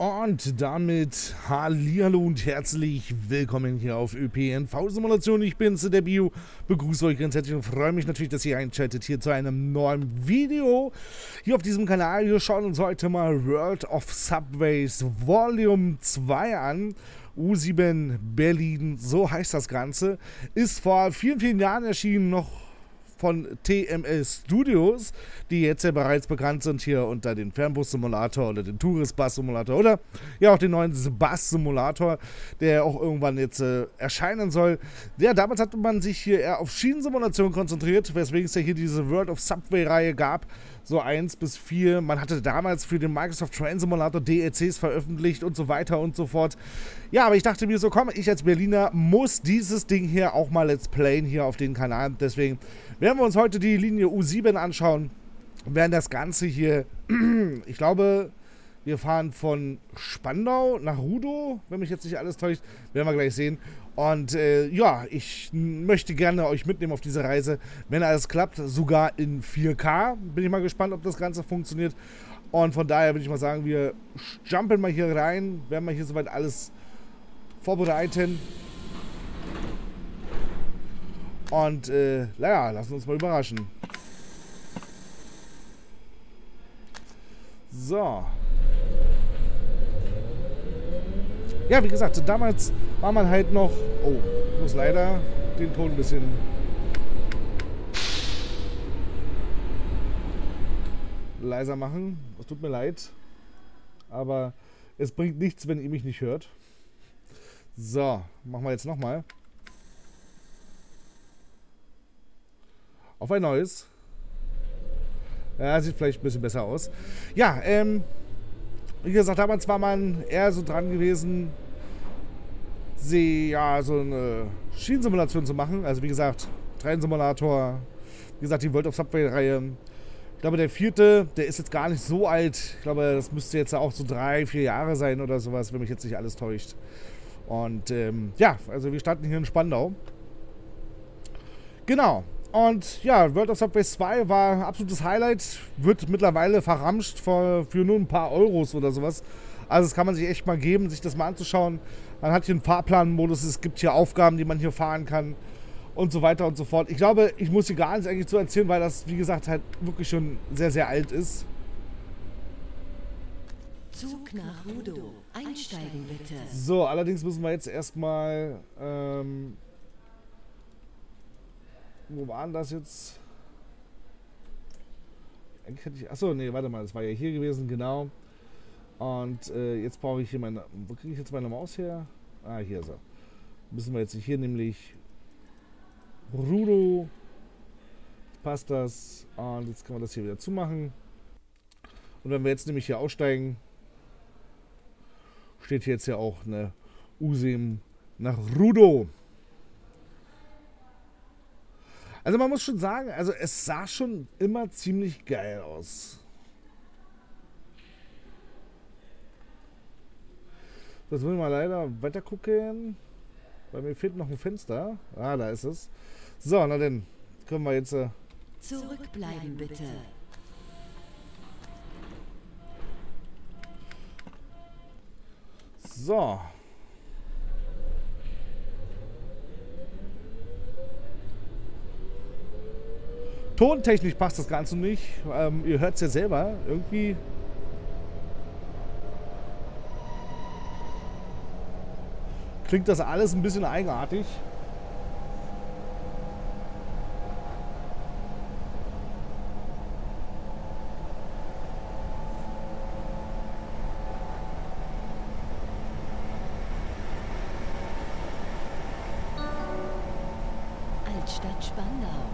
Und damit Hallihallo und herzlich willkommen hier auf ÖPNV-Simulation. Ich bin's, der Bio, begrüße euch ganz herzlich und freue mich natürlich, dass ihr einschaltet hier zu einem neuen Video hier auf diesem Kanal. Wir schauen uns heute mal World of Subways Volume 2 an. U7 Berlin, so heißt das Ganze. Ist vor vielen, vielen Jahren erschienen, noch von TML Studios, die jetzt ja bereits bekannt sind hier unter den Fernbus-Simulator oder den Tourist-Bus-Simulator oder ja auch den neuen Bus-Simulator, der auch irgendwann jetzt äh, erscheinen soll. Ja, damals hatte man sich hier eher auf Schienensimulation konzentriert, weswegen es ja hier diese World of Subway-Reihe gab so 1 bis 4. Man hatte damals für den Microsoft Train Simulator DLCs veröffentlicht und so weiter und so fort. Ja, aber ich dachte mir so, komm, ich als Berliner muss dieses Ding hier auch mal let's playen hier auf den Kanal. Deswegen werden wir uns heute die Linie U7 anschauen. Werden das Ganze hier, ich glaube, wir fahren von Spandau nach Rudow, wenn mich jetzt nicht alles täuscht. Werden wir gleich sehen. Und äh, ja, ich möchte gerne euch mitnehmen auf diese Reise, wenn alles klappt, sogar in 4K. Bin ich mal gespannt, ob das Ganze funktioniert. Und von daher würde ich mal sagen, wir jumpen mal hier rein, werden wir hier soweit alles vorbereiten. Und äh, naja, lassen uns mal überraschen. So. Ja, wie gesagt, damals war man halt noch... Oh, ich muss leider den Ton ein bisschen... leiser machen. Es tut mir leid. Aber es bringt nichts, wenn ihr mich nicht hört. So, machen wir jetzt nochmal. Auf ein neues. Ja, sieht vielleicht ein bisschen besser aus. Ja, ähm, wie gesagt, damals war man eher so dran gewesen, sie ja so eine Schienensimulation zu machen. Also wie gesagt, Trennsimulator, wie gesagt, die World of Subway-Reihe. Ich glaube, der vierte, der ist jetzt gar nicht so alt. Ich glaube, das müsste jetzt auch so drei, vier Jahre sein oder sowas, wenn mich jetzt nicht alles täuscht. Und ähm, ja, also wir starten hier in Spandau. Genau. Und ja, World of Subway 2 war ein absolutes Highlight. Wird mittlerweile verramscht für, für nur ein paar Euros oder sowas. Also das kann man sich echt mal geben, sich das mal anzuschauen. Man hat hier einen Fahrplanmodus, es gibt hier Aufgaben, die man hier fahren kann und so weiter und so fort. Ich glaube, ich muss hier gar nichts eigentlich zu erzählen, weil das, wie gesagt, halt wirklich schon sehr, sehr alt ist. Zug nach Rudo. Einsteigen bitte. So, allerdings müssen wir jetzt erstmal ähm, wo waren das jetzt? Eigentlich hätte ich. Achso, nee, warte mal, das war ja hier gewesen, genau. Und äh, jetzt brauche ich hier meine. Wo kriege ich jetzt meine Maus her? Ah, hier so. Müssen wir jetzt hier nämlich. Rudo. Passt das. Und jetzt können wir das hier wieder zumachen. Und wenn wir jetzt nämlich hier aussteigen, steht hier jetzt ja auch eine Usim nach Rudo. Also man muss schon sagen, also es sah schon immer ziemlich geil aus. Jetzt müssen wir mal leider weiter gucken. Weil mir fehlt noch ein Fenster. Ah, da ist es. So, na denn. Können wir jetzt... Äh Zurückbleiben bitte. So. Tontechnisch passt das Ganze nicht. Ähm, ihr hört es ja selber. Irgendwie. Klingt das alles ein bisschen eigenartig. Altstadt Spandau.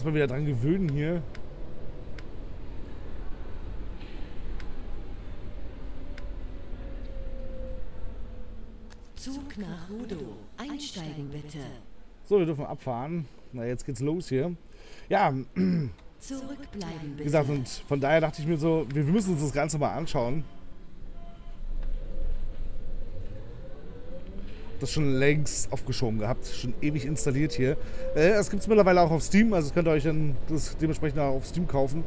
Erstmal wieder dran gewöhnen hier. Zug nach Rudo. Einsteigen bitte. So, wir dürfen abfahren. Na, jetzt geht's los hier. Ja, Zurückbleiben wie bitte. gesagt, und von daher dachte ich mir so, wir müssen uns das Ganze mal anschauen. Das schon längst aufgeschoben gehabt, schon ewig installiert hier. Äh, das gibt es mittlerweile auch auf Steam, also könnt ihr euch dann das dementsprechend auch auf Steam kaufen.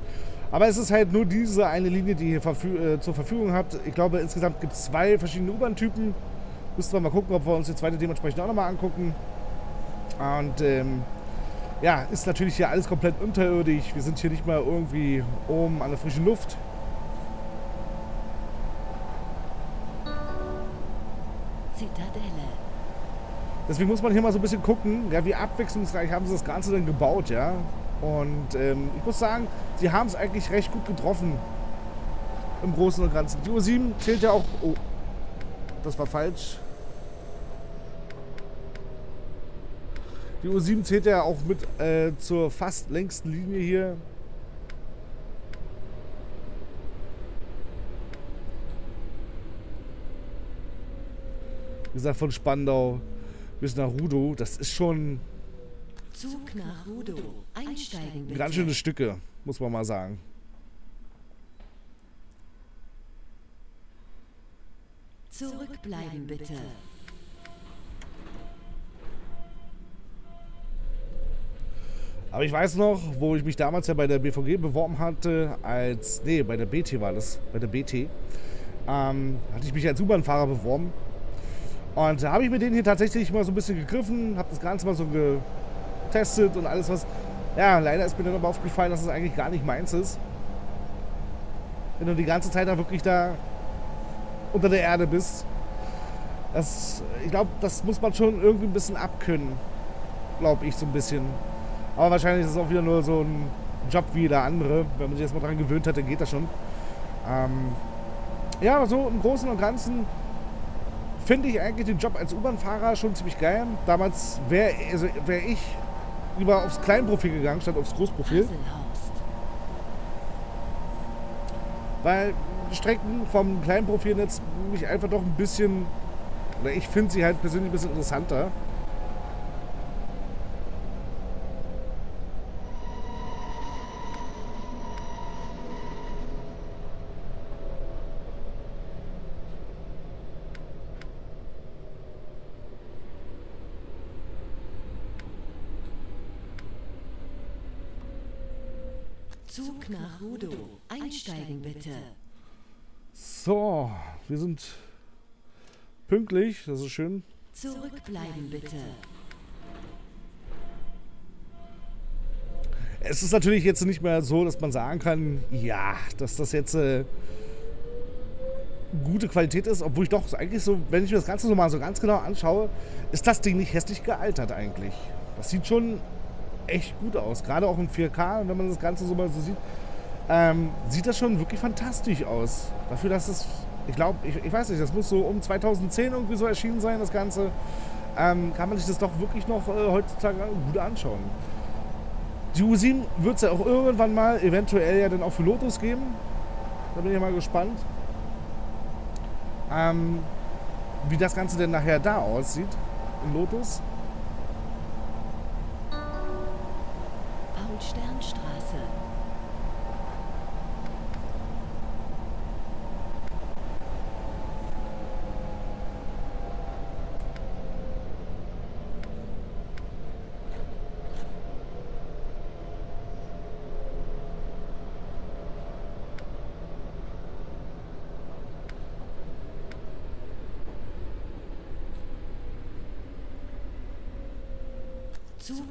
Aber es ist halt nur diese eine Linie, die ihr verfü äh, zur Verfügung habt. Ich glaube, insgesamt gibt es zwei verschiedene U-Bahn-Typen. Müssen wir mal gucken, ob wir uns die zweite dementsprechend auch nochmal angucken. Und ähm, ja, ist natürlich hier alles komplett unterirdisch. Wir sind hier nicht mal irgendwie oben an der frischen Luft. Deswegen muss man hier mal so ein bisschen gucken, ja, wie abwechslungsreich haben sie das Ganze denn gebaut, ja. Und ähm, ich muss sagen, sie haben es eigentlich recht gut getroffen. Im Großen und Ganzen. Die U7 zählt ja auch. Oh, das war falsch. Die U7 zählt ja auch mit äh, zur fast längsten Linie hier. Wie gesagt, von Spandau bis nach Rudow. Das ist schon Zug nach Rudow. Einsteigen bitte. ganz schöne Stücke, muss man mal sagen. Zurückbleiben bitte. Aber ich weiß noch, wo ich mich damals ja bei der BVG beworben hatte, als. Nee, bei der BT war das. Bei der BT. Ähm, hatte ich mich als U-Bahn-Fahrer beworben. Und da habe ich mir den hier tatsächlich mal so ein bisschen gegriffen, habe das Ganze mal so getestet und alles was. Ja, leider ist mir dann aber aufgefallen, dass es eigentlich gar nicht meins ist. Wenn du die ganze Zeit da wirklich da unter der Erde bist. Das, ich glaube, das muss man schon irgendwie ein bisschen abkönnen. Glaube ich so ein bisschen. Aber wahrscheinlich ist es auch wieder nur so ein Job wie jeder andere. Wenn man sich jetzt mal daran gewöhnt hat, dann geht das schon. Ähm, ja, aber so im Großen und Ganzen finde ich eigentlich den Job als U-Bahn-Fahrer schon ziemlich geil. Damals wäre also wär ich lieber aufs Kleinprofil gegangen, statt aufs Großprofil. Weil Strecken vom Kleinprofilnetz mich einfach doch ein bisschen, oder ich finde sie halt persönlich ein bisschen interessanter. Zug nach Rudow. Einsteigen bitte. So, wir sind pünktlich, das ist schön. Zurückbleiben bitte. Es ist natürlich jetzt nicht mehr so, dass man sagen kann, ja, dass das jetzt äh, gute Qualität ist, obwohl ich doch eigentlich so, wenn ich mir das Ganze so mal so ganz genau anschaue, ist das Ding nicht hässlich gealtert eigentlich. Das sieht schon echt gut aus, gerade auch in 4K, wenn man das Ganze so mal so sieht, ähm, sieht das schon wirklich fantastisch aus. Dafür, dass es, ich glaube, ich, ich weiß nicht, das muss so um 2010 irgendwie so erschienen sein, das Ganze, ähm, kann man sich das doch wirklich noch äh, heutzutage gut anschauen. Die U7 wird es ja auch irgendwann mal eventuell ja dann auch für Lotus geben. Da bin ich mal gespannt. Ähm, wie das Ganze denn nachher da aussieht in Lotus.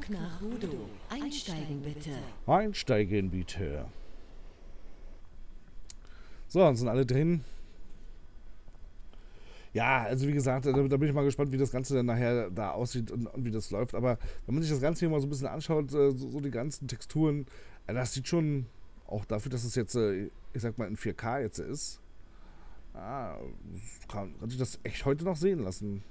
Zug nach Rudow. Einsteigen bitte. Einsteigen bitte. So, dann sind alle drin. Ja, also wie gesagt, da, da bin ich mal gespannt, wie das Ganze dann nachher da aussieht und, und wie das läuft. Aber wenn man sich das Ganze hier mal so ein bisschen anschaut, äh, so, so die ganzen Texturen, äh, das sieht schon auch dafür, dass es jetzt, äh, ich sag mal, in 4K jetzt ist, ah, kann, kann sich das echt heute noch sehen lassen.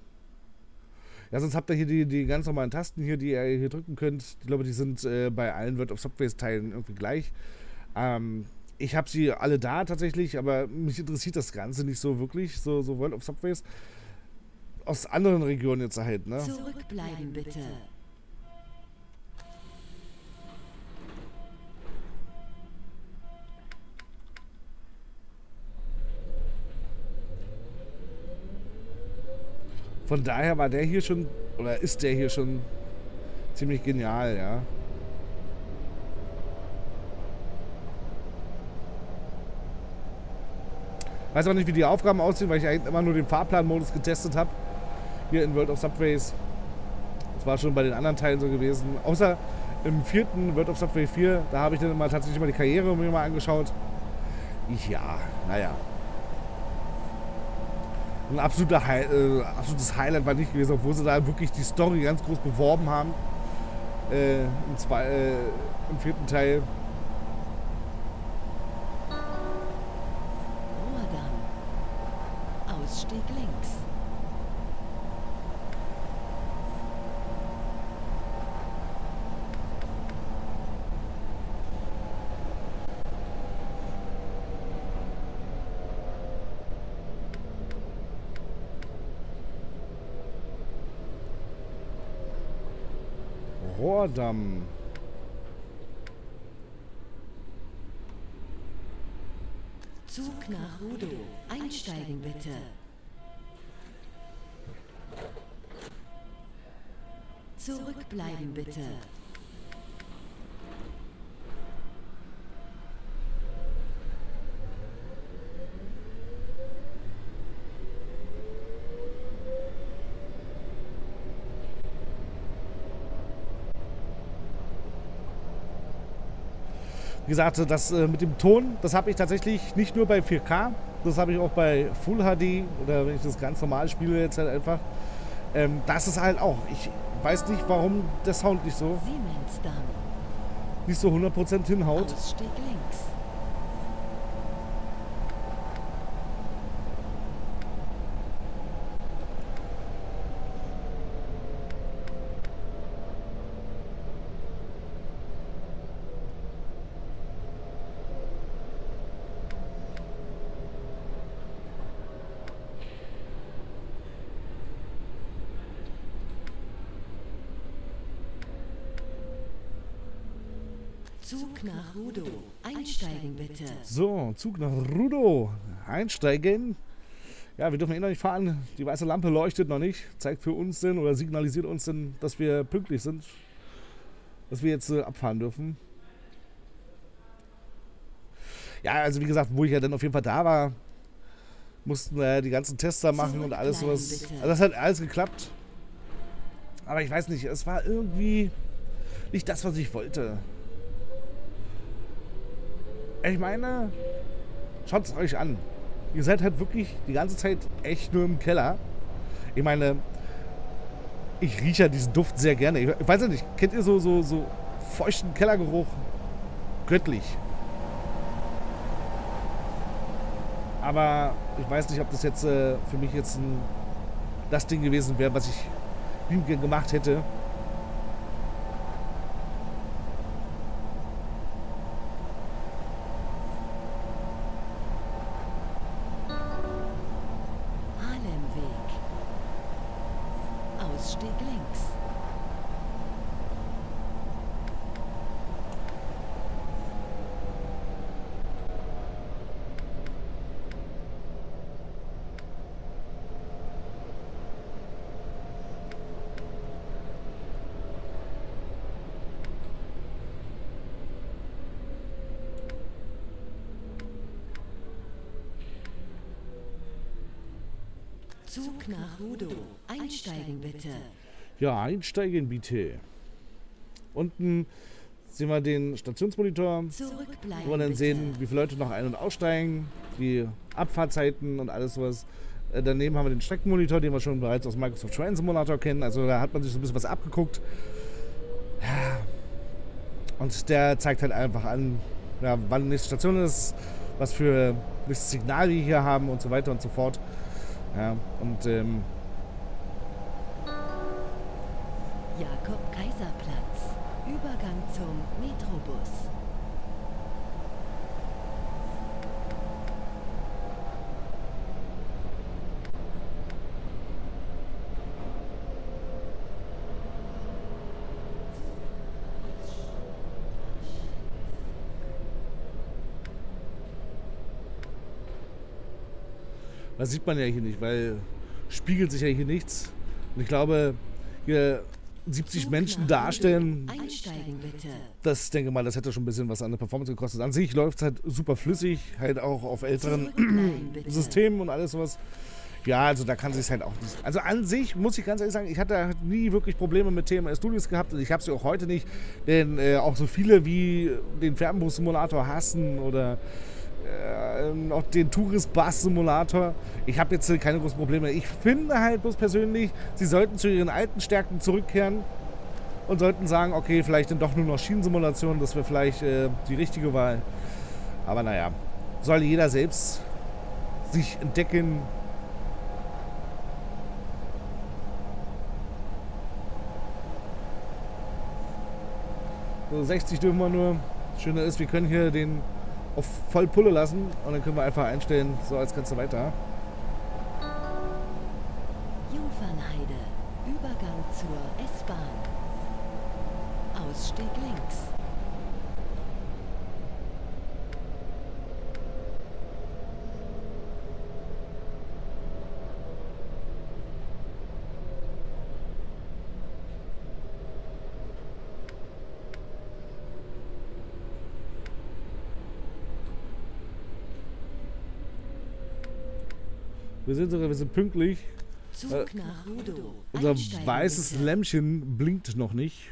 Ja, sonst habt ihr hier die, die ganz normalen Tasten hier, die ihr hier drücken könnt. Ich glaube, die sind äh, bei allen World of Subways Teilen irgendwie gleich. Ähm, ich habe sie alle da tatsächlich, aber mich interessiert das Ganze nicht so wirklich, so, so World of Subways. Aus anderen Regionen jetzt halt, ne? Zurückbleiben bitte. Von daher war der hier schon, oder ist der hier schon ziemlich genial, ja. Weiß auch nicht, wie die Aufgaben aussehen, weil ich eigentlich immer nur den Fahrplanmodus getestet habe. Hier in World of Subways. Das war schon bei den anderen Teilen so gewesen. Außer im vierten World of Subway 4, da habe ich dann mal tatsächlich mal die Karriere mir mal angeschaut. Ja, naja. Ein absoluter High, äh, absolutes Highlight war nicht gewesen, obwohl sie da wirklich die Story ganz groß beworben haben. Äh, im, zwei, äh, Im vierten Teil. Ausstieg links. Rohrdamm. Zug nach Rudo. Einsteigen bitte. Zurückbleiben bitte. Gesagt, das äh, mit dem Ton, das habe ich tatsächlich nicht nur bei 4K, das habe ich auch bei Full HD oder wenn ich das ganz normal spiele jetzt halt einfach. Ähm, das ist halt auch, ich weiß nicht, warum der Sound nicht so, nicht so 100% hinhaut. Ausstieg links. Zug nach Rudo. Einsteigen bitte. So, Zug nach Rudo. Einsteigen. Ja, wir dürfen eh noch nicht fahren. Die weiße Lampe leuchtet noch nicht. Zeigt für uns denn oder signalisiert uns denn, dass wir pünktlich sind. Dass wir jetzt äh, abfahren dürfen. Ja, also wie gesagt, wo ich ja dann auf jeden Fall da war, mussten wir die ganzen Tester machen und alles sowas. Bitte. Also das hat alles geklappt. Aber ich weiß nicht, es war irgendwie nicht das, was ich wollte. Ich meine, schaut es euch an. Ihr seid halt wirklich die ganze Zeit echt nur im Keller. Ich meine, ich rieche ja diesen Duft sehr gerne. Ich weiß ja nicht, kennt ihr so, so, so feuchten Kellergeruch? Göttlich. Aber ich weiß nicht, ob das jetzt äh, für mich jetzt ein, das Ding gewesen wäre, was ich liebend gemacht hätte. Ausstieg links. Zug nach Rudo. Einsteigen bitte. Ja, einsteigen bitte. Unten sehen wir den Stationsmonitor, wo wir dann sehen, wie viele Leute noch ein- und aussteigen, die Abfahrtzeiten und alles sowas. Äh, Daneben haben wir den Streckenmonitor, den wir schon bereits aus Microsoft Train Simulator kennen. Also da hat man sich so ein bisschen was abgeguckt. Und der zeigt halt einfach an, ja, wann die nächste Station ist, was für nächstes Signal wir hier haben und so weiter und so fort. Ja, und ähm, Jakob-Kaiser-Platz. Übergang zum Metrobus. Das sieht man ja hier nicht, weil spiegelt sich ja hier nichts. Und ich glaube, hier 70 Zug Menschen darstellen, das denke mal, das hätte schon ein bisschen was an der Performance gekostet. An sich läuft es halt super flüssig, halt auch auf älteren. Systemen und alles sowas. Ja, also da kann sich halt auch nicht. Also an sich muss ich ganz ehrlich sagen, ich hatte nie wirklich Probleme mit TMS Studios gehabt und ich habe sie auch heute nicht, denn äh, auch so viele wie den Fernbus-Simulator hassen oder äh, auch den Tourist-Bus-Simulator. Ich habe jetzt keine großen Probleme. Ich finde halt bloß persönlich, sie sollten zu ihren alten Stärken zurückkehren und sollten sagen, okay, vielleicht dann doch nur noch Schienensimulation, das wäre vielleicht äh, die richtige Wahl. Aber naja, soll jeder selbst sich entdecken. So 60 dürfen wir nur. Das Schöne ist, wir können hier den auf voll Pulle lassen und dann können wir einfach einstellen, so als kannst du weiter. Jungfernheide. Übergang zur S-Bahn. Ausstieg links. Wir sind sogar, wir sind pünktlich. Zug Äh, nach Rudo. Unser Einsteigen weißes bitte. Lämpchen blinkt noch nicht.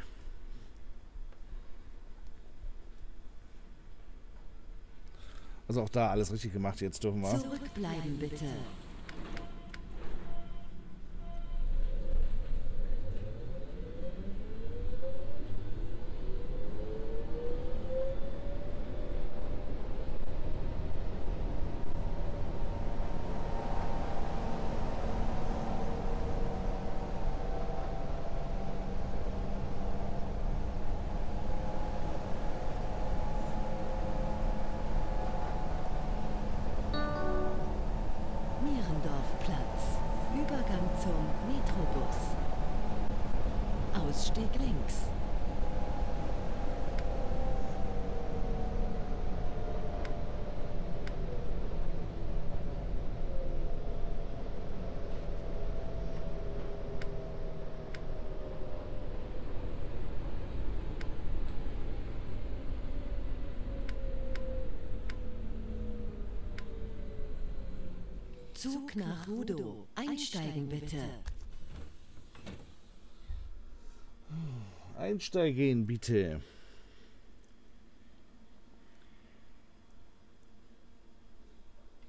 Also auch da alles richtig gemacht. Jetzt dürfen wir. Zurückbleiben bitte. Ausstieg links. Zug nach Rudo. Einsteigen bitte. Einsteigen, bitte.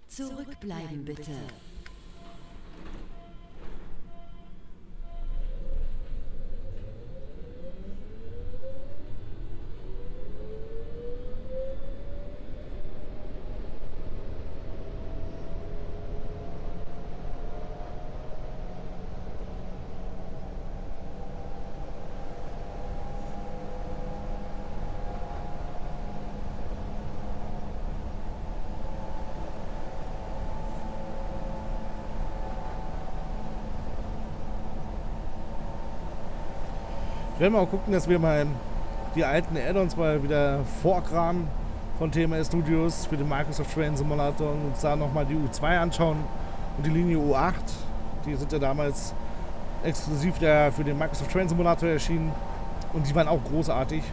Zurückbleiben bitte. Wir werden mal gucken, dass wir mal die alten Add-ons mal wieder vorkramen von TMS Studios für den Microsoft Train Simulator und uns da nochmal die U2 anschauen und die Linie U8. Die sind ja damals exklusiv der, für den Microsoft Train Simulator erschienen und die waren auch großartig.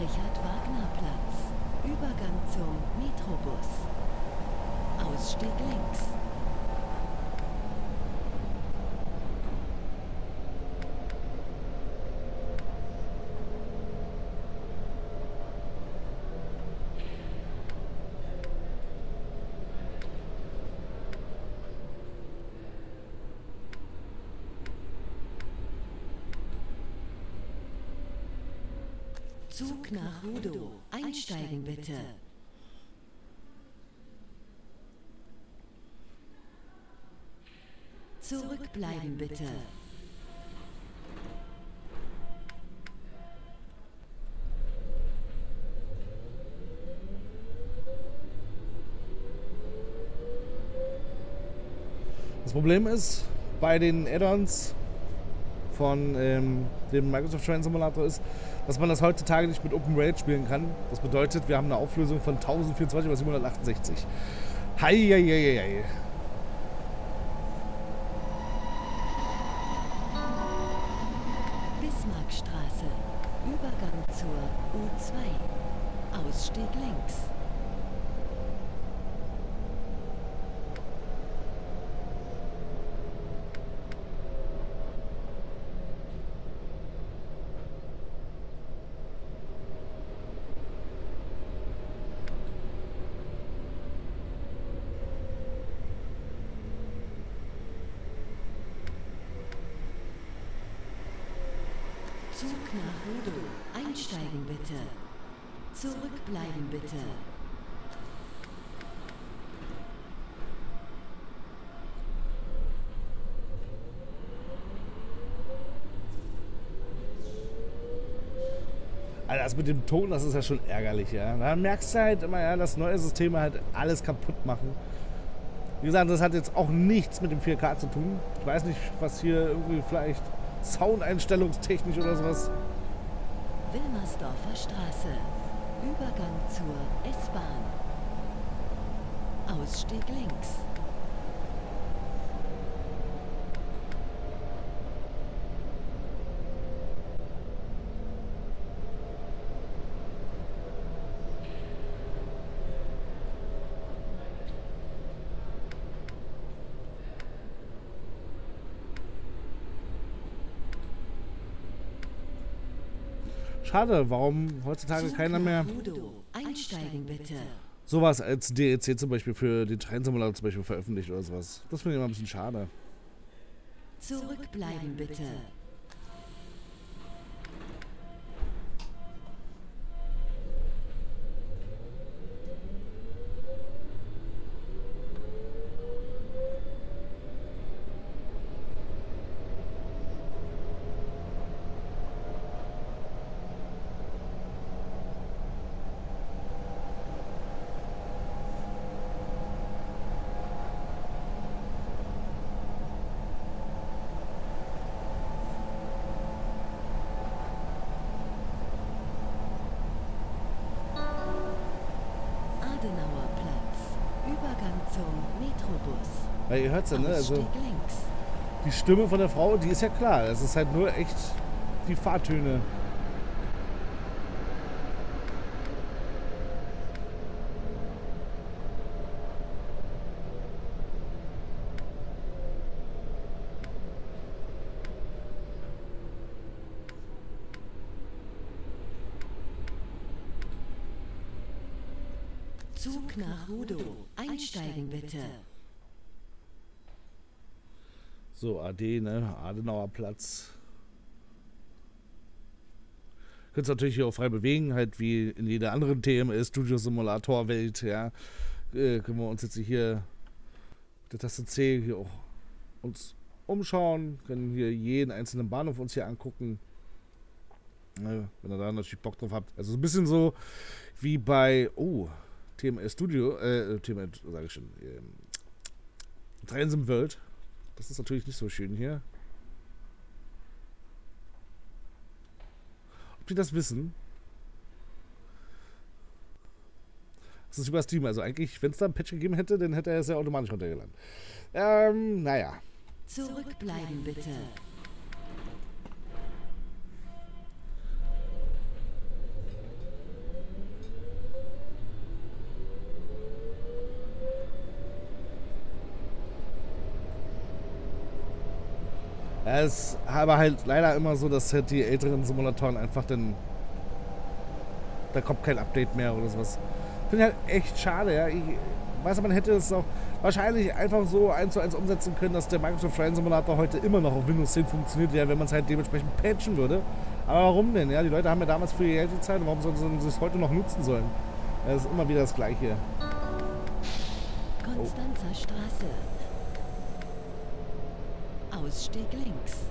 Richard Wagner Platz. Übergang zum Metrobus. Ausstieg links. Zug nach Rudo. Einsteigen bitte. Zurückbleiben bitte. Das Problem ist, bei den Add-ons von ähm, dem Microsoft Train Simulator ist, dass man das heutzutage nicht mit Open Rail spielen kann. Das bedeutet, wir haben eine Auflösung von 1024 bei 768. Heieieiei. A2. Ausstieg links. Zug nach Rudo. Einsteigen bitte. Zurückbleiben bitte. Also mit dem Ton, das ist ja schon ärgerlich, ja. Da merkst du halt immer, ja, dass neue Systeme halt alles kaputt machen. Wie gesagt, das hat jetzt auch nichts mit dem 4K zu tun. Ich weiß nicht, was hier irgendwie vielleicht Soundeinstellungstechnisch oder sowas. Wilmersdorfer Straße. Übergang zur S-Bahn. Ausstieg links. Schade, warum heutzutage keiner mehr sowas als DLC zum Beispiel für den Trennsimulator zum Beispiel veröffentlicht oder sowas. Das finde ich immer ein bisschen schade. Zurückbleiben bitte. Ihr hört's ja, ne? Also die Stimme von der Frau, die ist ja klar. Es ist halt nur echt die Fahrtöne. Zug nach Rudo. Einsteigen bitte. So, AD, ne? Adenauer Platz. Könnt natürlich hier auch frei bewegen, halt wie in jeder anderen TMS Studio Simulator Welt, ja. Äh, können wir uns jetzt hier mit der Taste C hier auch uns umschauen, können hier jeden einzelnen Bahnhof uns hier angucken. Ne, wenn ihr da natürlich Bock drauf habt. Also so ein bisschen so wie bei, oh, TMS Studio, äh, TMS, sage ich schon, ähm, Transim World. Das ist natürlich nicht so schön hier. Ob die das wissen? Das ist über Steam. Also eigentlich, wenn es da ein Patch gegeben hätte, dann hätte er es ja automatisch runtergeladen. Ähm, naja. Zurückbleiben bitte. Es aber halt leider immer so, dass halt die älteren Simulatoren einfach dann. Da kommt kein Update mehr oder sowas. Finde ich halt echt schade, ja. Ich weiß, man hätte es auch wahrscheinlich einfach so eins zu eins umsetzen können, dass der Microsoft Train Simulator heute immer noch auf Windows 10 funktioniert, ja, wenn man es halt dementsprechend patchen würde. Aber warum denn? Ja, die Leute haben ja damals für Geld gezahlt, warum sollen sie es heute noch nutzen sollen? Das ist immer wieder das Gleiche. Konstanzer Straße. Ausstieg links.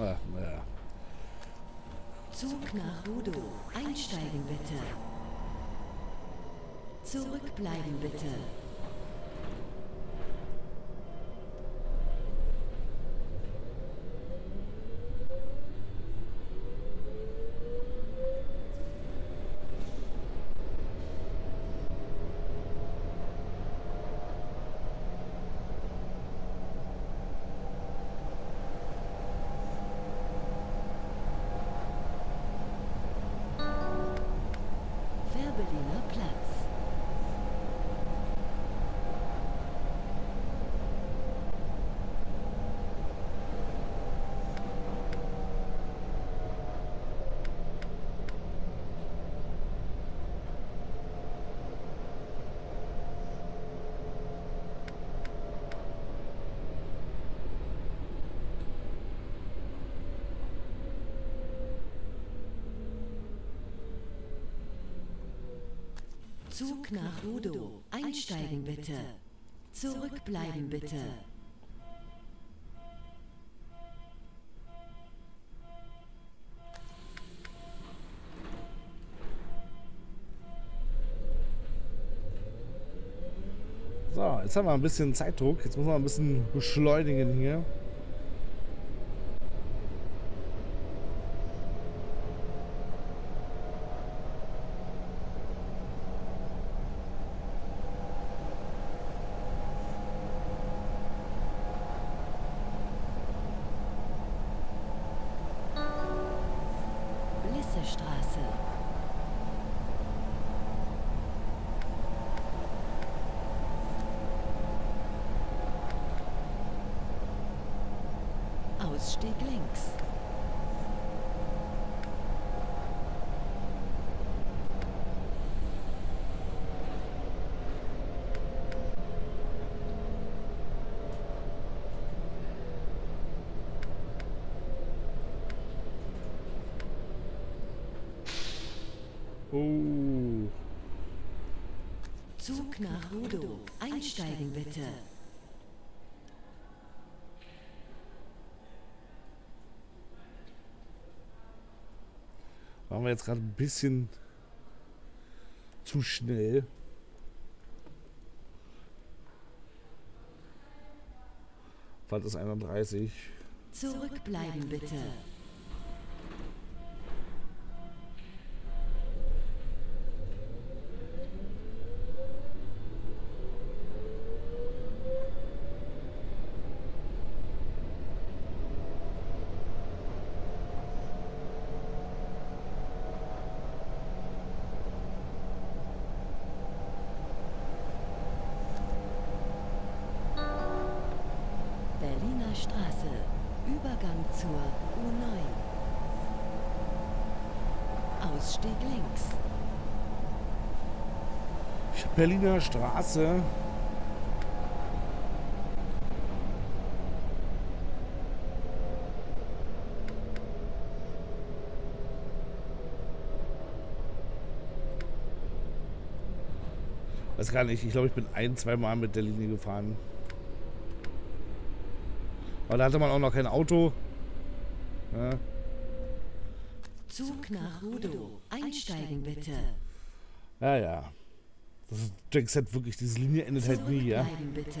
Ah. Zug nach Rudo. Einsteigen bitte. Zurückbleiben bitte. Zug nach Rudo. Einsteigen bitte. Zurückbleiben bitte. So, jetzt haben wir ein bisschen Zeitdruck. Jetzt muss man ein bisschen beschleunigen hier. Blissestraße. Ausstieg links. Oh. Zug nach Rudo. Einsteigen bitte. Waren wir jetzt gerade ein bisschen zu schnell. Fahrt ist 31. Zurückbleiben bitte. Berliner Straße. Weiß gar nicht, ich glaube, ich bin ein, zwei Mal mit der Linie gefahren. Aber da hatte man auch noch kein Auto. Ja. Zug nach Rudo. Einsteigen bitte. Ja, ja. Das ist Jackset wirklich, diese Linie endet halt nie, ja. Bitte.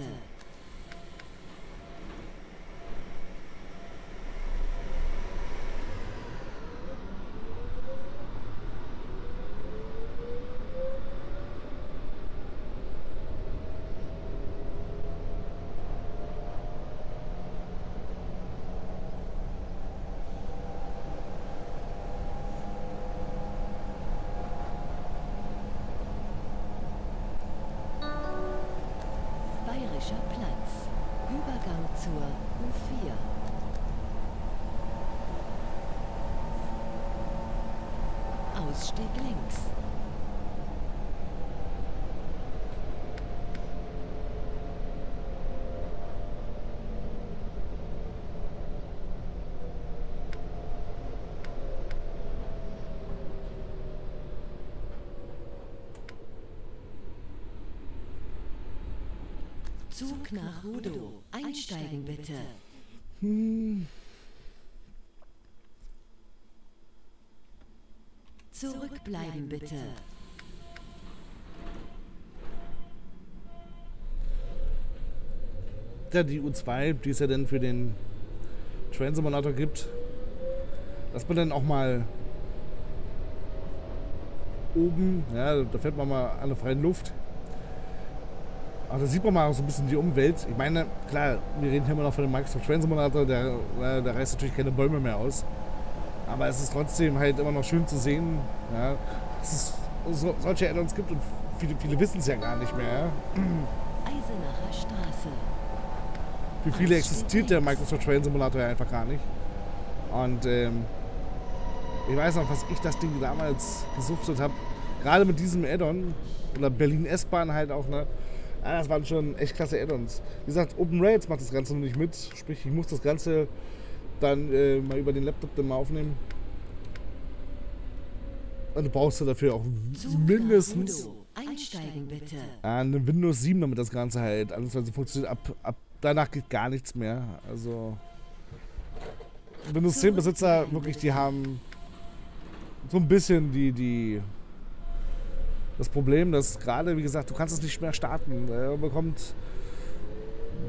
Bayerischer Platz. Übergang zur U4. Ausstieg links. Zug nach Rudo. Einsteigen bitte. Zurückbleiben bitte. Ja, die U2, die es ja dann für den Train Simulator gibt, dass man dann auch mal oben, ja, da fährt man mal an der freien Luft. Aber da sieht man mal auch so ein bisschen die Umwelt. Ich meine, klar, wir reden hier immer noch von dem Microsoft Train Simulator, der, äh, der reißt natürlich keine Bäume mehr aus. Aber es ist trotzdem halt immer noch schön zu sehen, ja, dass es so, solche Add-ons gibt und viele, viele wissen es ja gar nicht mehr. Ja. Eisenacher Straße. Für viele existiert der Microsoft Train Simulator ja einfach gar nicht. Und ähm, ich weiß noch, was ich das Ding damals gesuchtet habe. Gerade mit diesem Add-on oder Berlin S-Bahn halt auch, ne? Ja, das waren schon echt klasse Add-ons. Wie gesagt, Open Rails macht das Ganze noch nicht mit. Sprich, ich muss das Ganze dann äh, mal über den Laptop dann mal aufnehmen. Und du brauchst ja dafür auch mindestens bitte. An Windows 7, damit das Ganze halt alles also funktioniert. Ab, ab danach geht gar nichts mehr. Also Windows 10 Besitzer wirklich, die haben so ein bisschen die, die das Problem, dass gerade, wie gesagt, du kannst es nicht mehr starten. Er bekommt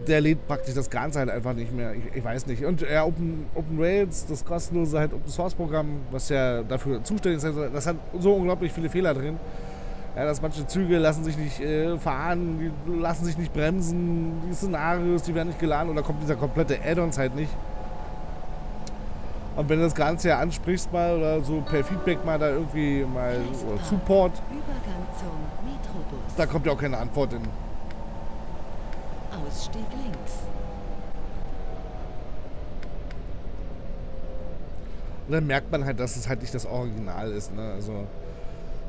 der lädt praktisch das Ganze halt einfach nicht mehr. Ich, ich weiß nicht. Und ja, Open, Open Rails, das kostenlose halt Open Source Programm, was ja dafür zuständig ist, das hat so unglaublich viele Fehler drin. Ja, dass manche Züge lassen sich nicht äh, fahren, die lassen sich nicht bremsen, die Szenarios, die werden nicht geladen oder kommt dieser komplette Add-ons halt nicht. Und wenn du das Ganze ja ansprichst mal oder so per Feedback mal da irgendwie mal Support, da kommt ja auch keine Antwort in. Ausstieg links. Und dann merkt man halt, dass es halt nicht das Original ist. Ne? Also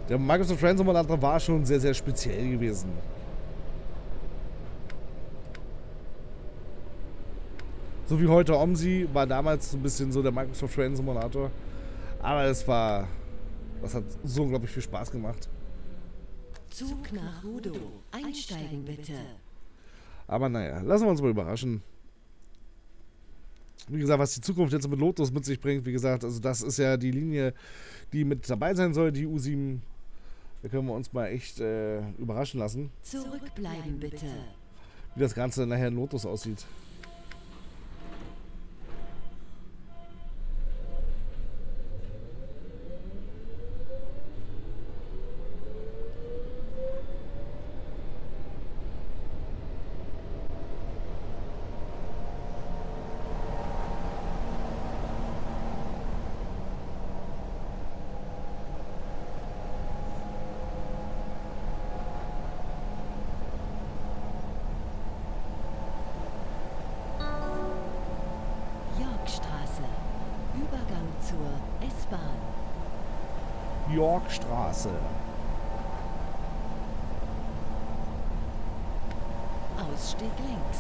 der Microsoft Train Simulator war schon sehr, sehr speziell gewesen. So wie heute OMSI war damals so ein bisschen so der Microsoft Train Simulator. Aber es war. Das hat so unglaublich viel Spaß gemacht. Zug nach Rudo. Einsteigen bitte. Aber naja, lassen wir uns mal überraschen. Wie gesagt, was die Zukunft jetzt mit Lotus mit sich bringt, wie gesagt, also das ist ja die Linie, die mit dabei sein soll, die U7. Da können wir uns mal echt äh, überraschen lassen, Zurückbleiben bitte. wie das Ganze nachher in Lotus aussieht. S-Bahn. Yorkstraße. Ausstieg links.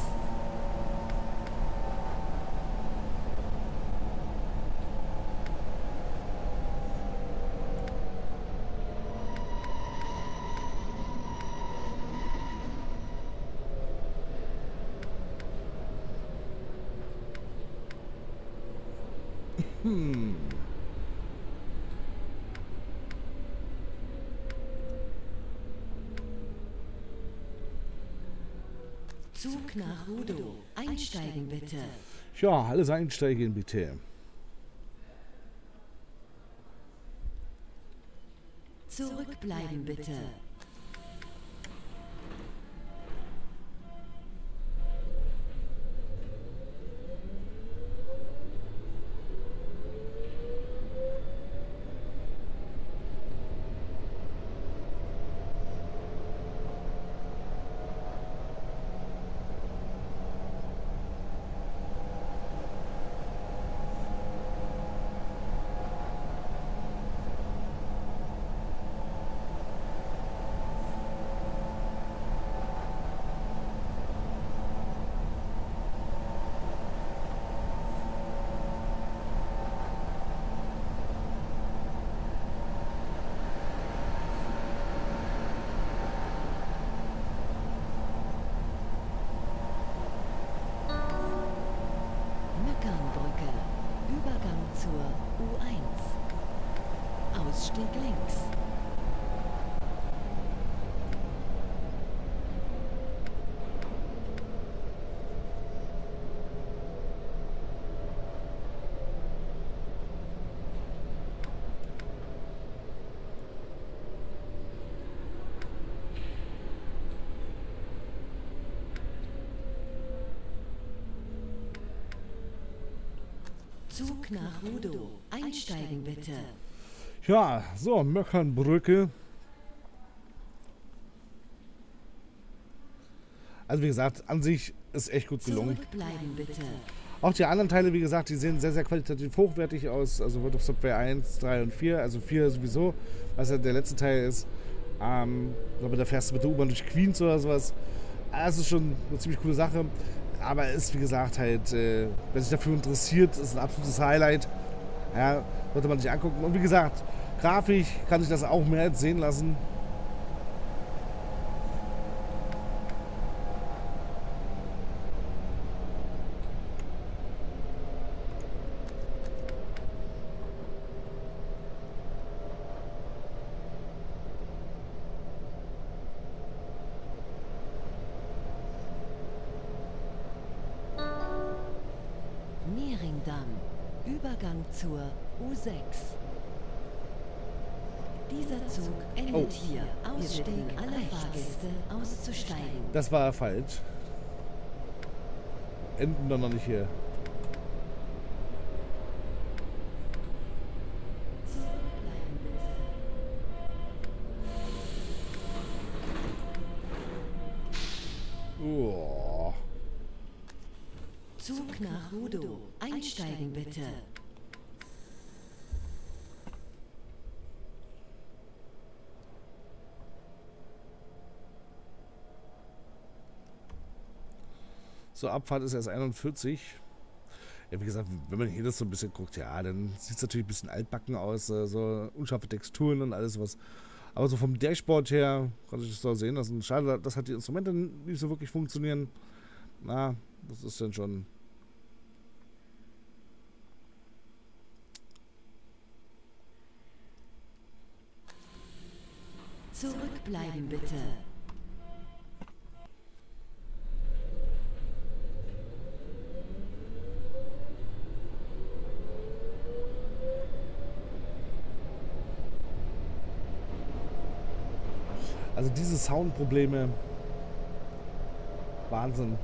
Hm. Zug nach Rudo. Einsteigen bitte. Ja, alles einsteigen bitte. Zurückbleiben bitte. Mückernbrücke. Übergang zur U1. Ausstieg links. Zug nach Rudo. Einsteigen bitte. Ja, so, Möckernbrücke. Also wie gesagt, an sich ist echt gut gelungen. Auch die anderen Teile, wie gesagt, die sehen sehr, sehr qualitativ hochwertig aus. Also World of Software 1, 3 und 4. Also 4 sowieso, was ja der letzte Teil ist. Ähm, ich glaube, da fährst du mit der U-Bahn durch Queens oder sowas. Das ist schon eine ziemlich coole Sache. Aber ist, wie gesagt, halt, äh, wer sich dafür interessiert, ist ein absolutes Highlight. Ja, sollte man sich angucken. Und wie gesagt, grafisch kann sich das auch mehr als sehen lassen. Zur U6. Dieser Zug endet Oh. hier. Ausstieg aller Fahrgäste auszusteigen. Das war falsch. Enden doch noch nicht hier. Oh. Zug nach Rudow. Einsteigen bitte. So, Abfahrt ist erst 41. Ja, wie gesagt, wenn man hier das so ein bisschen guckt, ja, dann sieht es natürlich ein bisschen altbacken aus, äh, so unscharfe Texturen und alles was. Aber so vom Dashboard her konnte ich das so sehen. Das ist schade, dass halt die Instrumente nicht so wirklich funktionieren. Na, das ist dann schon. Zurückbleiben bitte. Also diese Soundprobleme. Wahnsinn.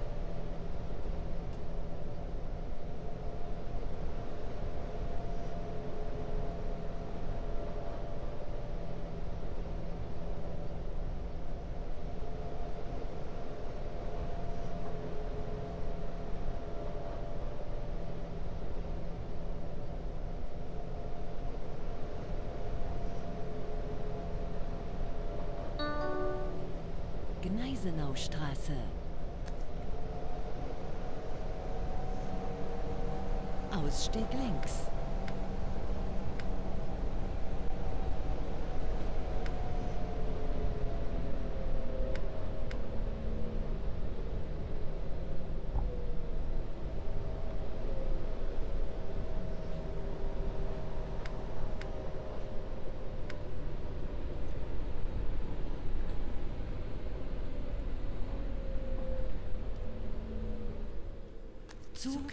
Gneisenaustraße. Ausstieg links.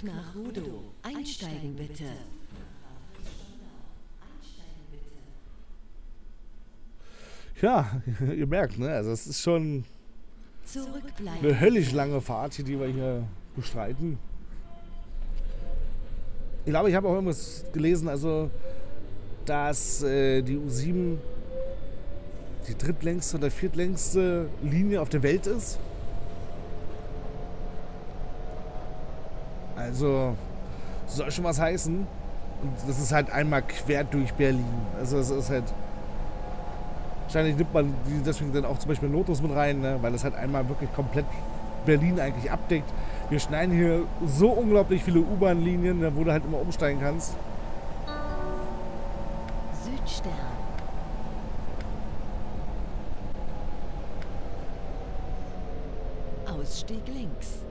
Zug nach Rudow. Einsteigen bitte. Ja, ihr merkt, ne? Also es ist schon eine höllisch lange Fahrt, hier, die wir hier bestreiten. Ich glaube, ich habe auch irgendwas gelesen, also dass äh, die U7 die drittlängste oder viertlängste Linie auf der Welt ist. Also soll schon was heißen. Und das ist halt einmal quer durch Berlin. Also es ist halt. Wahrscheinlich nimmt man die deswegen dann auch zum Beispiel Lotus mit rein, ne? weil es halt einmal wirklich komplett Berlin eigentlich abdeckt. Wir schneiden hier so unglaublich viele U-Bahn-Linien, ne, wo du halt immer umsteigen kannst. Südstern. Ausstieg links.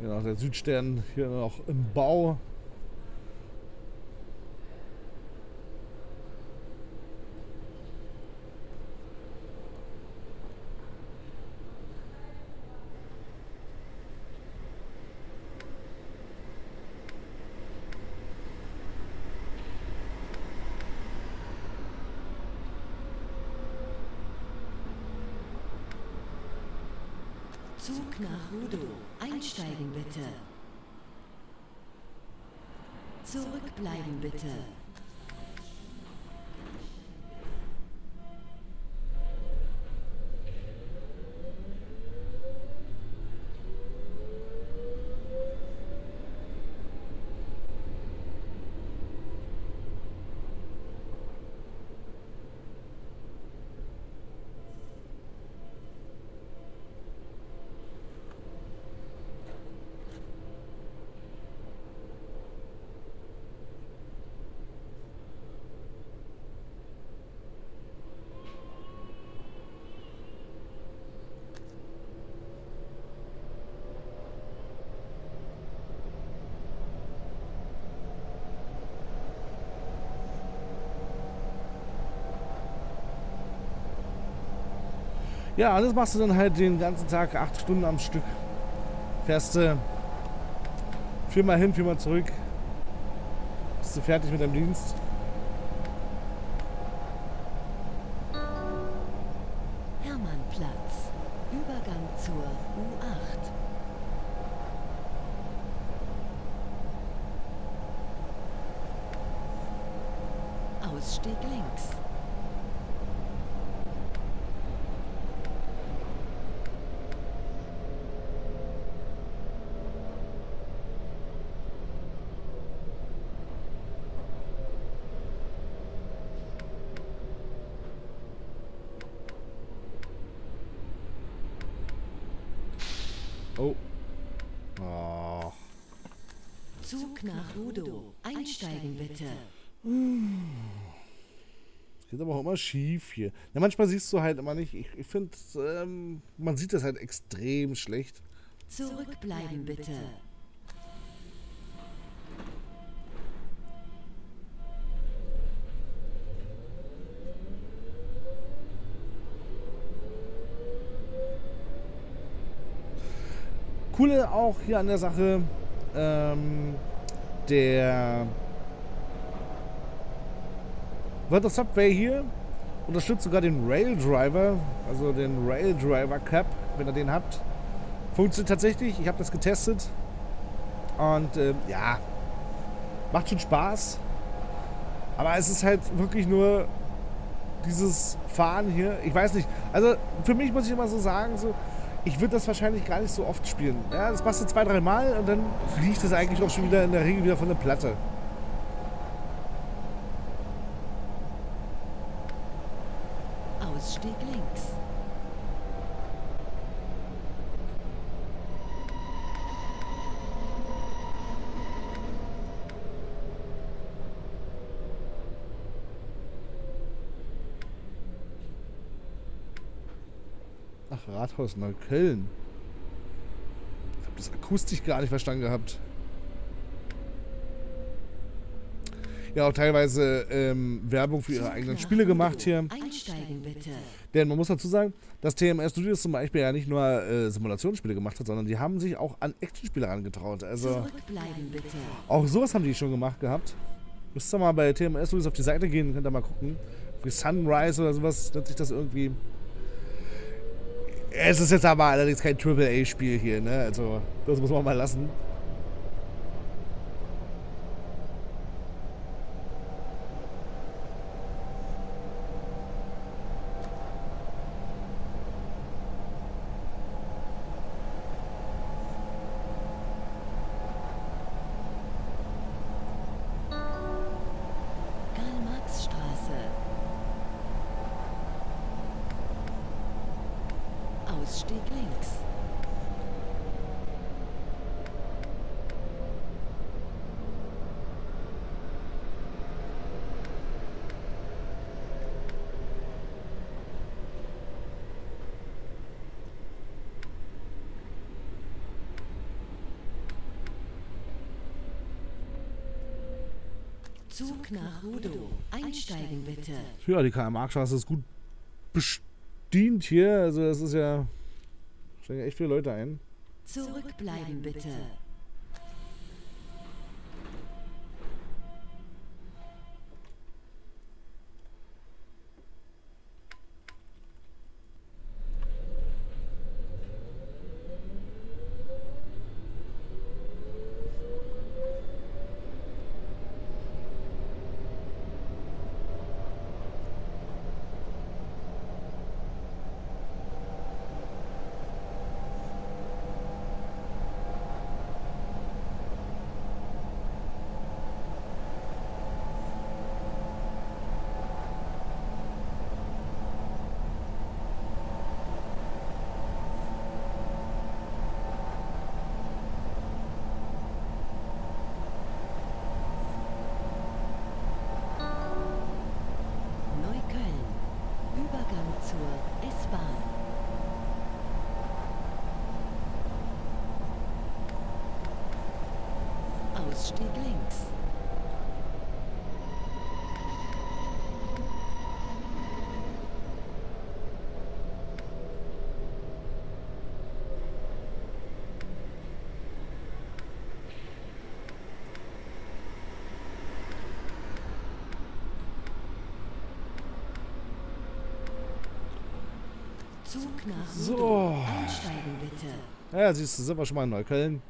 Genau, der Südstern hier noch im Bau. Zug nach Rudow. Einsteigen bitte. Zurückbleiben bitte. Ja, alles machst du dann halt den ganzen Tag, acht Stunden am Stück. Fährst du viermal hin, viermal zurück. Bist du fertig mit deinem Dienst. Hermannplatz. Übergang zur U8. Ausstieg links. Oh. Oh. Rudow. Einsteigen bitte. Das geht aber auch immer schief hier. Ja, manchmal siehst du halt immer nicht. Ich, ich finde, ähm, man sieht das halt extrem schlecht. Zurückbleiben bitte. Coole auch hier an der Sache, ähm, der of Subway hier unterstützt sogar den Rail Driver, also den Rail Driver Cup, wenn ihr den habt. Funktioniert tatsächlich, ich habe das getestet und ähm, ja, macht schon Spaß. Aber es ist halt wirklich nur dieses Fahren hier. Ich weiß nicht. Also für mich muss ich immer so sagen, so, ich würde das wahrscheinlich gar nicht so oft spielen. Ja, das machst du zwei, drei Mal und dann fliegt es eigentlich auch schon wieder in der Regel wieder von der Platte. Ausstieg links. Ach, Rathaus Neukölln. Ich habe das akustisch gar nicht verstanden gehabt. Ja, auch teilweise ähm, Werbung für ihre eigenen Spiele gemacht hier. Einsteigen bitte. Denn man muss dazu sagen, dass TMS Studios zum Beispiel ja nicht nur äh, Simulationsspiele gemacht hat, sondern die haben sich auch an Actionspiele herangetraut. Also auch sowas haben die schon gemacht gehabt. Müsst ihr mal bei TMS Studios auf die Seite gehen, könnt ihr mal gucken. Für Sunrise oder sowas nennt sich das irgendwie. Es ist jetzt aber allerdings kein AAA-Spiel hier, ne? Also, das muss man mal lassen. Karl-Marx-Straße. Ausstieg links. Zug nach Rudow. Einsteigen bitte. Ja, die Karl-Marx-Straße ist gut bedient hier. Also, das ist ja. Steigen echt viele Leute ein. Zurückbleiben bitte. Neukölln. Übergang zur S-Bahn. Ausstieg links. Zug nach So. Einsteigen bitte. Ja, siehst du, sind wir schon mal in Neukölln.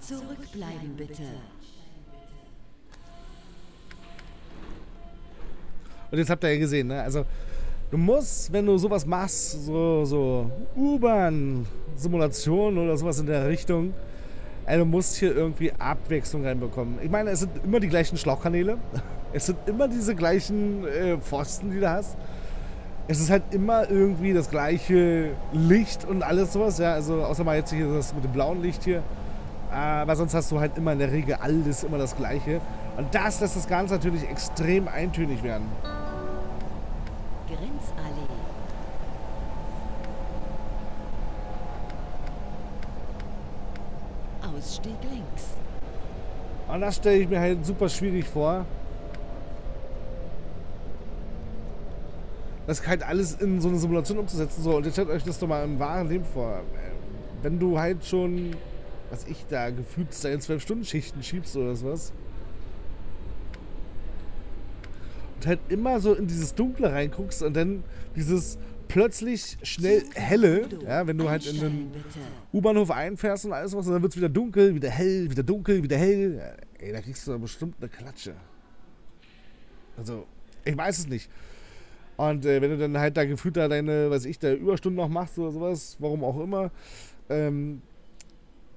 Zurückbleiben bitte. Und jetzt habt ihr ja gesehen, ne? Also, du musst, wenn du sowas machst, so, so U-Bahn-Simulation oder sowas in der Richtung, ey, du musst hier irgendwie Abwechslung reinbekommen. Ich meine, es sind immer die gleichen Schlauchkanäle. Es sind immer diese gleichen äh, Pfosten, die du hast. Es ist halt immer irgendwie das gleiche Licht und alles sowas, ja. Also, außer mal jetzt hier das mit dem blauen Licht hier. Aber sonst hast du halt immer in der Regel alles immer das Gleiche. Und das lässt das Ganze natürlich extrem eintönig werden. Grenzallee. Ausstieg links. Und das stelle ich mir halt super schwierig vor. Das halt alles in so eine Simulation umzusetzen. So, und jetzt stellt euch das doch mal im wahren Leben vor. Äh, Wenn du halt schon, was ich da gefühlt deine 12-Stunden-Schichten schiebst oder sowas. Und halt immer so in dieses Dunkle reinguckst und dann dieses plötzlich schnell helle, ja, wenn du halt in den. U-Bahnhof einfährst und alles was, und dann wird es wieder dunkel, wieder hell, wieder dunkel, wieder hell. Ja, Ey, da kriegst du bestimmt eine Klatsche. Also, ich weiß es nicht. Und äh, wenn du dann halt da gefühlt da deine, weiß ich, da Überstunden noch machst oder sowas, warum auch immer, ähm,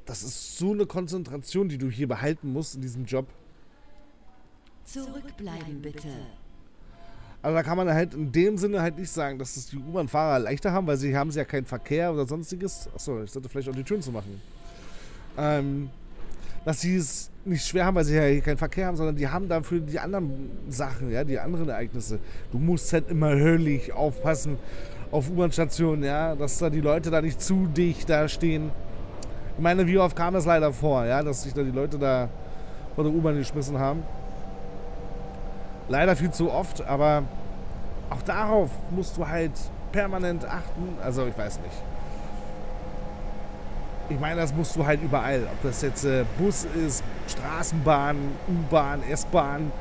das ist so eine Konzentration, die du hier behalten musst in diesem Job. Zurückbleiben bitte. Also da kann man halt in dem Sinne halt nicht sagen, dass es die U-Bahn-Fahrer leichter haben, weil sie haben ja keinen Verkehr oder sonstiges. Achso, ich sollte vielleicht auch die Türen zu machen. Ähm, dass sie es nicht schwer haben, weil sie ja hier keinen Verkehr haben, sondern die haben dafür die anderen Sachen, ja, die anderen Ereignisse. Du musst halt immer höllisch aufpassen auf U-Bahn-Stationen, ja, dass da die Leute da nicht zu dicht da stehen. Ich meine, wie oft kam es leider vor, ja, dass sich da die Leute da vor der U-Bahn geschmissen haben. Leider viel zu oft, aber auch darauf musst du halt permanent achten. Also ich weiß nicht. Ich meine, das musst du halt überall. Ob das jetzt äh, Bus ist, Straßenbahn, U-Bahn, S-Bahn,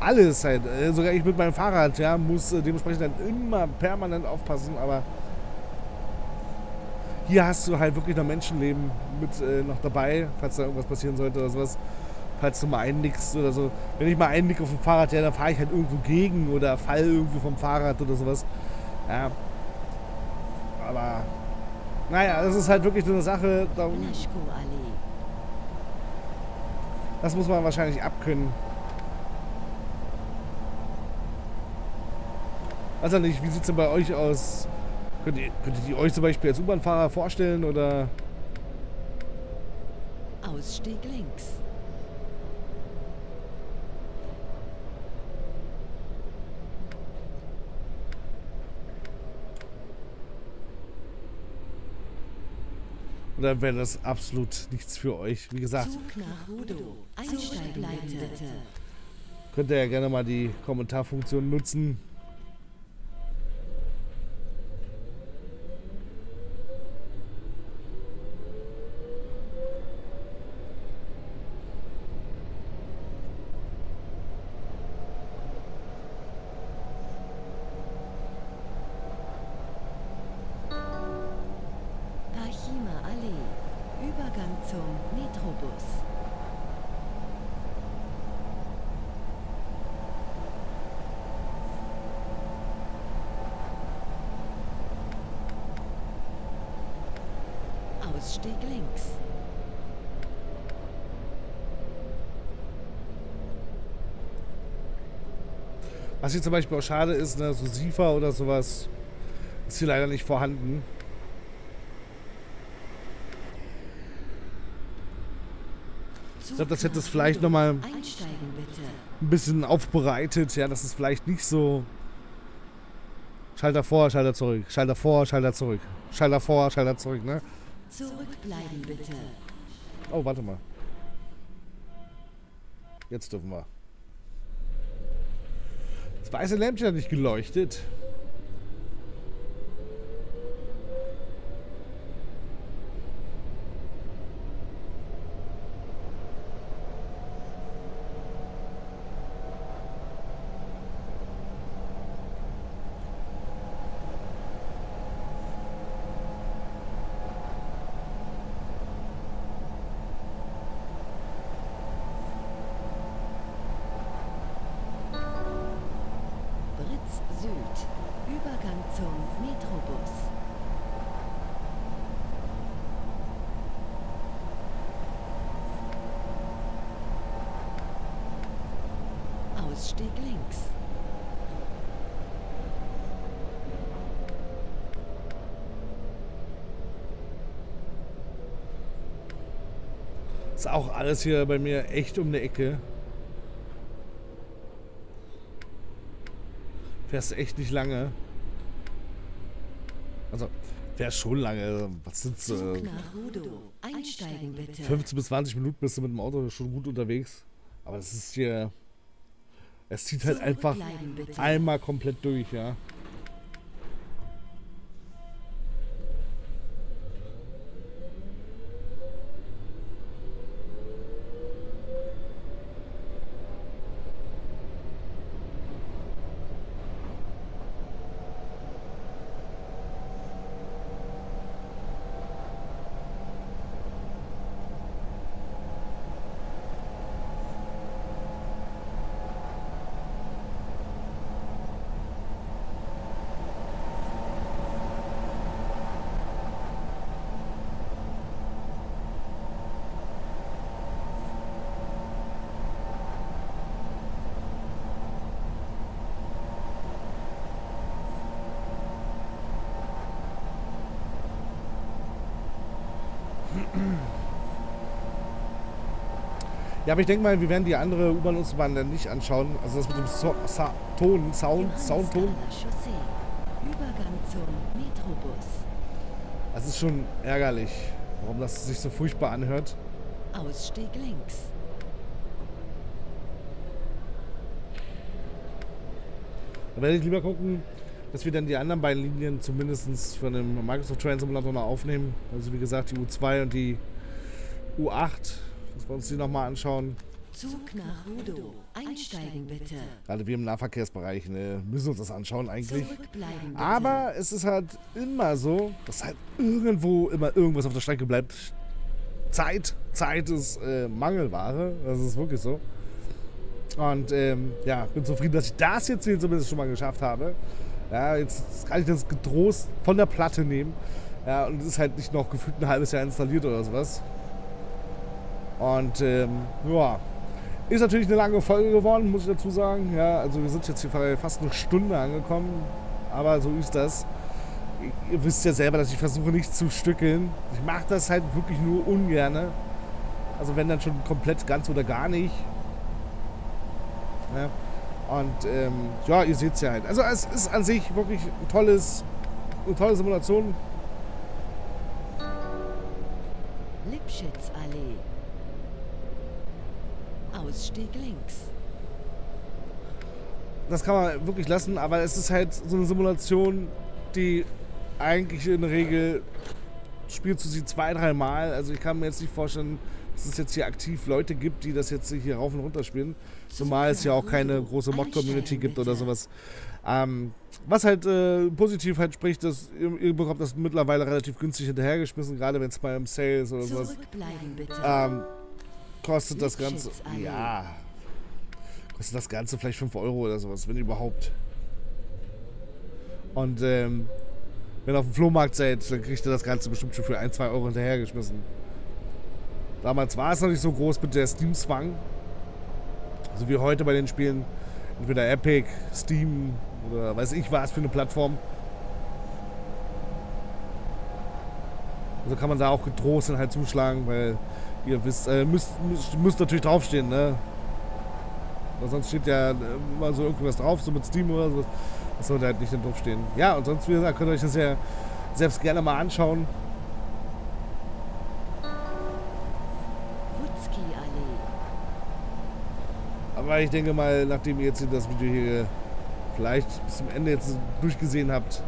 alles halt. Äh, sogar ich mit meinem Fahrrad, ja, muss äh, dementsprechend dann immer permanent aufpassen. Aber hier hast du halt wirklich noch Menschenleben mit äh, noch dabei, falls da irgendwas passieren sollte oder sowas. Falls du mal einnickst oder so. Wenn ich mal einnicke auf dem Fahrrad, ja, dann fahre ich halt irgendwo gegen oder fall irgendwo vom Fahrrad oder sowas. Ja. Aber naja, das ist halt wirklich so eine Sache, das muss man wahrscheinlich abkönnen. Weiß ja nicht, wie sieht es denn bei euch aus? Könnt ihr, könntet ihr euch zum Beispiel als U-Bahn-Fahrer vorstellen oder Ausstieg links. Oder wäre das absolut nichts für euch? Wie gesagt, könnt ihr ja gerne mal die Kommentarfunktion nutzen. Ausstieg links. Was hier zum Beispiel auch schade ist, ne, so SIFA oder sowas, ist hier leider nicht vorhanden. Ich glaube, das hätte es vielleicht noch mal- Einsteigen bitte. Ein bisschen aufbereitet, ja, dass es vielleicht nicht so. Schalter vor, Schalter zurück, Schalter vor, Schalter zurück, Schalter vor, Schalter zurück, ne? Zurückbleiben bitte. Oh, warte mal. Jetzt dürfen wir. Das weiße Lämpchen hat nicht geleuchtet. zum Metrobus. Ausstieg links. Ist auch alles hier bei mir echt um die Ecke. Fährst echt nicht lange. Also, fährst schon lange. Was sind Zug so? nach Rudow. Einsteigen bitte. 15 bis 20 Minuten bist du mit dem Auto schon gut unterwegs. Aber es ist hier. Es zieht halt einfach einmal komplett durch, ja. Ja, aber ich denke mal, wir werden die andere U-Bahn uns dann nicht anschauen. Also das mit dem so Sa Ton, Sound, Soundton. Das ist schon ärgerlich, warum das sich so furchtbar anhört. Ausstieg links. Da werde ich lieber gucken, dass wir dann die anderen beiden Linien zumindest von dem Microsoft Train Simulator noch aufnehmen. Also wie gesagt, die U2 und die U8. Dass wir uns die nochmal anschauen. Zug nach Rudow. Einsteigen bitte. Gerade wir im Nahverkehrsbereich ne, müssen uns das anschauen eigentlich. Aber es ist halt immer so, dass halt irgendwo immer irgendwas auf der Strecke bleibt. Zeit, Zeit ist äh, Mangelware. Das ist wirklich so. Und ähm, ja, bin zufrieden, dass ich das jetzt hier zumindest schon mal geschafft habe. Ja, jetzt kann ich das getrost von der Platte nehmen. Ja, und es ist halt nicht noch gefühlt ein halbes Jahr installiert oder sowas. Und ähm, ja, ist natürlich eine lange Folge geworden, muss ich dazu sagen. Ja, also wir sind jetzt hier fast eine Stunde angekommen. Aber so ist das. Ihr wisst ja selber, dass ich versuche nicht zu stückeln. Ich mache das halt wirklich nur ungerne. Also wenn dann schon komplett ganz oder gar nicht. Ja. Und ähm, ja, ihr seht es ja halt. Also es ist an sich wirklich ein tolles, eine tolle Simulation. Lipschitzallee. Ausstieg links. Das kann man wirklich lassen, aber es ist halt so eine Simulation, die eigentlich in der Regel spielst du sie zwei, dreimal. Also ich kann mir jetzt nicht vorstellen, dass es jetzt hier aktiv Leute gibt, die das jetzt hier rauf und runter spielen. Zumal es ja auch keine große Mod-Community gibt oder sowas. Ähm, was halt äh, positiv halt spricht, dass ihr, ihr bekommt das mittlerweile relativ günstig hinterhergeschmissen, gerade wenn es beim Sale ist oder sowas. Ähm, kostet das Ganze. Ja. Kostet das Ganze vielleicht 5 Euro oder sowas, wenn überhaupt. Und ähm, wenn ihr auf dem Flohmarkt seid, dann kriegt ihr das Ganze bestimmt schon für 1, 2 Euro hinterhergeschmissen. Damals war es noch nicht so groß mit der Steam-Zwang. Also wie heute bei den Spielen. Entweder Epic, Steam oder weiß ich was für eine Plattform. Also kann man da auch getrost dann halt zuschlagen, weil ihr wisst, äh, müsst, müsst, müsst natürlich draufstehen, ne? Weil sonst steht ja immer so irgendwas drauf, so mit Steam oder so. Das sollte halt nicht dann draufstehen. Ja, und sonst, wie gesagt, könnt ihr euch das ja selbst gerne mal anschauen. Aber ich denke mal, nachdem ihr jetzt das Video hier vielleicht bis zum Ende jetzt durchgesehen habt,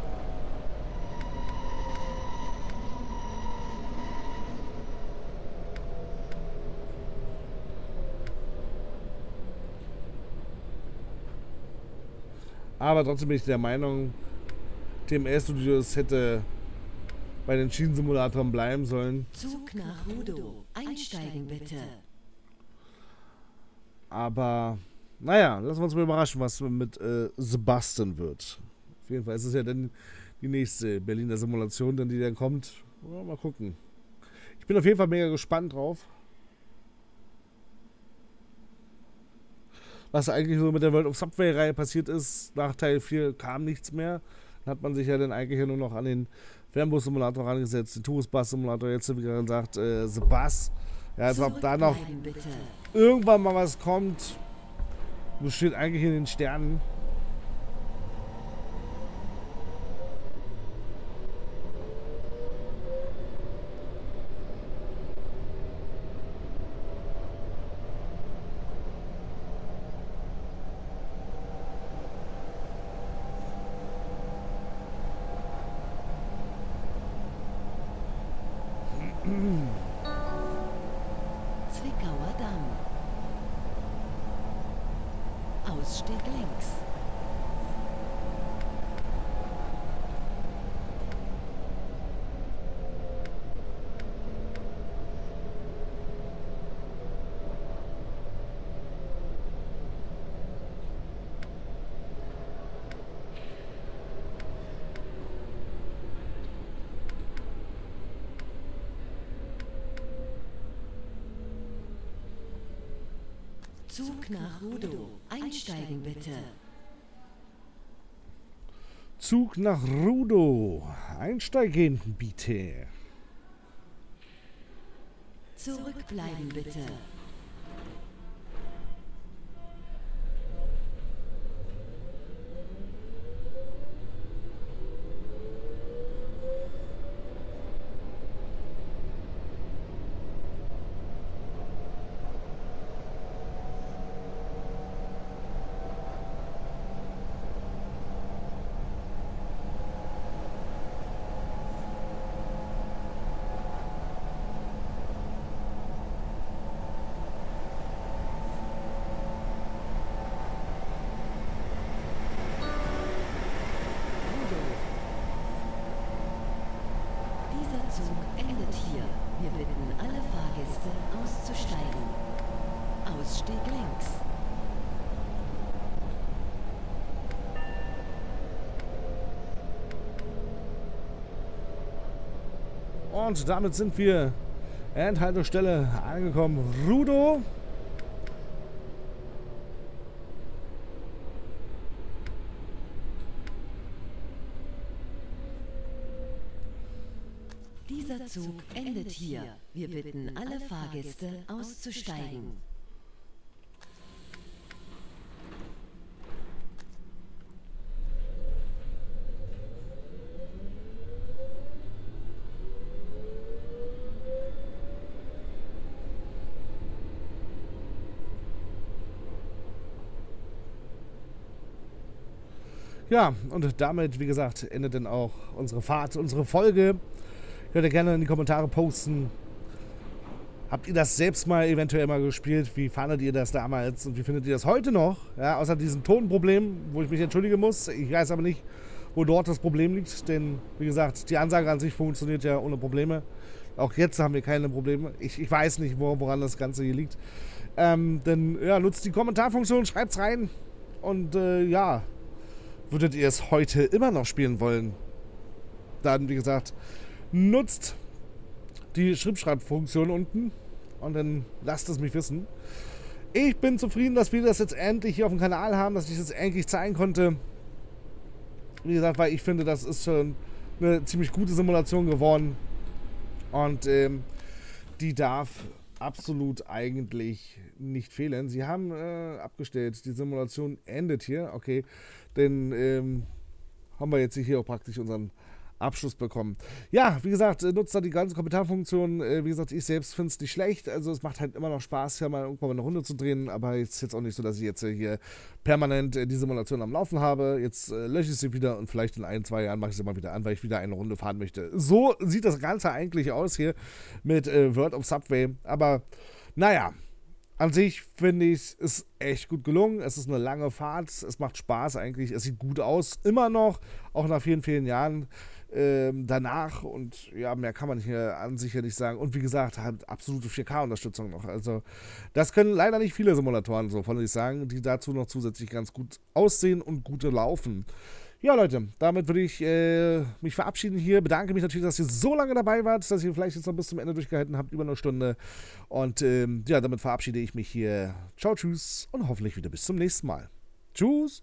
Aber trotzdem bin ich der Meinung, TMS Studios hätte bei den Schienensimulatoren bleiben sollen. Zug nach Rudow. Einsteigen bitte. Aber naja, lassen wir uns mal überraschen, was mit äh, Sebastian wird. Auf jeden Fall ist es ja dann die nächste Berliner Simulation, dann die dann kommt. Ja, mal gucken. Ich bin auf jeden Fall mega gespannt drauf. Was eigentlich so mit der World of Subway-Reihe passiert ist. Nach Teil 4 kam nichts mehr. Dann hat man sich ja dann eigentlich nur noch an den Fernbus-Simulator angesetzt, den Tourist-Bus-Simulator, jetzt wie gesagt äh, The Bus. Ja, als ob da noch irgendwann mal was kommt, das steht eigentlich in den Sternen. Zug nach Rudo. Einsteigen bitte. Zug nach Rudo. Einsteigen bitte. Zurückbleiben bitte. Und damit sind wir Endhaltestelle angekommen. Rudo. Dieser Zug endet hier. Wir bitten alle Fahrgäste auszusteigen. Ja, und damit, wie gesagt, endet dann auch unsere Fahrt, unsere Folge. Könnt ihr gerne in die Kommentare posten. Habt ihr das selbst mal eventuell mal gespielt? Wie fandet ihr das damals und wie findet ihr das heute noch? Ja, außer diesem Tonproblem, wo ich mich entschuldigen muss. Ich weiß aber nicht, wo dort das Problem liegt, denn wie gesagt, die Ansage an sich funktioniert ja ohne Probleme. Auch jetzt haben wir keine Probleme. Ich, ich weiß nicht, woran das Ganze hier liegt. Ähm, denn ja, nutzt die Kommentarfunktion, schreibt's rein. Und äh, ja, würdet ihr es heute immer noch spielen wollen, dann, wie gesagt, nutzt die Schriftschreibfunktion unten und dann lasst es mich wissen. Ich bin zufrieden, dass wir das jetzt endlich hier auf dem Kanal haben, dass ich das endlich zeigen konnte. Wie gesagt, weil ich finde, das ist schon eine ziemlich gute Simulation geworden. Und ähm, die darf absolut eigentlich nicht fehlen. Sie haben äh, abgestellt, die Simulation endet hier. Okay, denn ähm, haben wir jetzt hier auch praktisch unseren Abschluss bekommen. Ja, wie gesagt, äh, nutzt da die ganze Kommentarfunktion. Äh, wie gesagt, ich selbst finde es nicht schlecht. Also es macht halt immer noch Spaß, hier mal irgendwann mal eine Runde zu drehen. Aber es ist jetzt auch nicht so, dass ich jetzt äh, hier permanent die Simulation am Laufen habe. Jetzt lösche ich sie wieder und vielleicht in ein, zwei Jahren mache ich sie mal wieder an, weil ich wieder eine Runde fahren möchte. So sieht das Ganze eigentlich aus hier mit World of Subway. Aber naja, an sich finde ich, es ist echt gut gelungen. Es ist eine lange Fahrt. Es macht Spaß eigentlich. Es sieht gut aus. Immer noch, auch nach vielen, vielen Jahren ähm, danach. Und ja, mehr kann man hier an sich ja nicht sagen. Und wie gesagt, hat absolute 4K-Unterstützung noch. Also, das können leider nicht viele Simulatoren, so von ich sagen, die dazu noch zusätzlich ganz gut aussehen und gute laufen. Ja, Leute, damit würde ich äh, mich verabschieden hier. Bedanke mich natürlich, dass ihr so lange dabei wart, dass ihr vielleicht jetzt noch bis zum Ende durchgehalten habt, über eine Stunde. Und ähm, ja, damit verabschiede ich mich hier. Ciao, tschüss und hoffentlich wieder bis zum nächsten Mal. Tschüss.